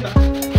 Yeah.